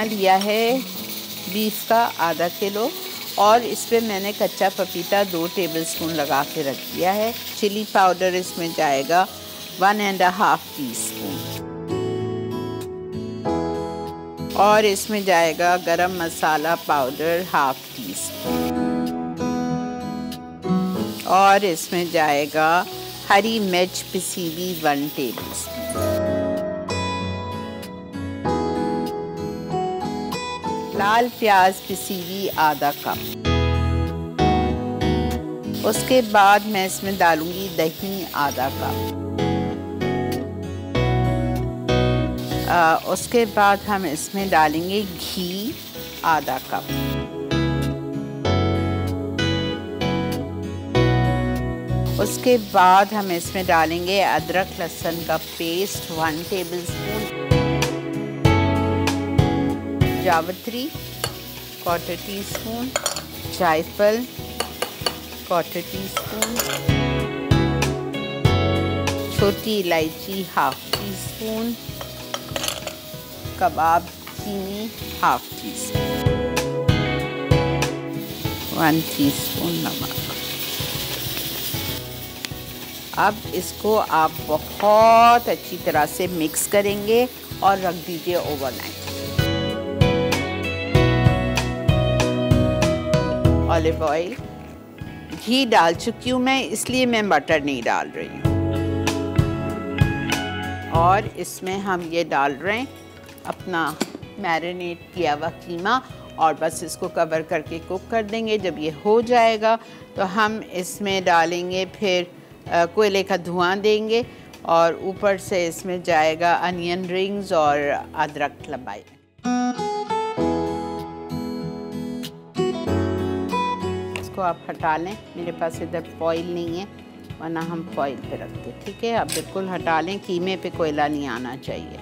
कीमा लिया है बीफ का आधा किलो और इस पर मैंने कच्चा पपीता दो टेबलस्पून लगा के रख दिया है। चिली पाउडर इसमें जाएगा one and half teaspoon और इसमें जाएगा garam masala powder half teaspoon और इसमें जाएगा हरी मिर्च पिसी हुई वन टेबल स्पून लाल प्याज पिसी हुई आधा कप। उसके बाद मैं इसमें डालूँगी दही आधा कप। उसके बाद हम इसमें डालेंगे घी आधा कप। उसके बाद हम इसमें डालेंगे अदरक लहसुन का पेस्ट वन टेबल स्पून। जावत्री क्वार्टर टी स्पून जायफल टी स्पून छोटी इलायची हाफ़ टी स्पून कबाब, चीनी half teaspoon one teaspoon नमक। अब इसको आप बहुत अच्छी तरह से मिक्स करेंगे और रख दीजिए ओवरनाइट ऑलिव ऑयल घी डाल चुकी हूँ मैं, इसलिए मैं बटर नहीं डाल रही हूँ। और इसमें हम ये डाल रहे हैं अपना मैरिनेट किया हुआ कीमा, और बस इसको कवर करके कुक कर देंगे। जब ये हो जाएगा तो हम इसमें डालेंगे फिर कोयले का धुआँ देंगे, और ऊपर से इसमें जाएगा अनियन रिंग्स और अदरक लबाई। इसको आप हटा लें। मेरे पास इधर फॉइल नहीं है, वरना हम फॉइल पे रखते ठीक है? आप बिल्कुल हटा लें, कीमे पे कोयला नहीं आना चाहिए।